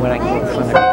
when I can go in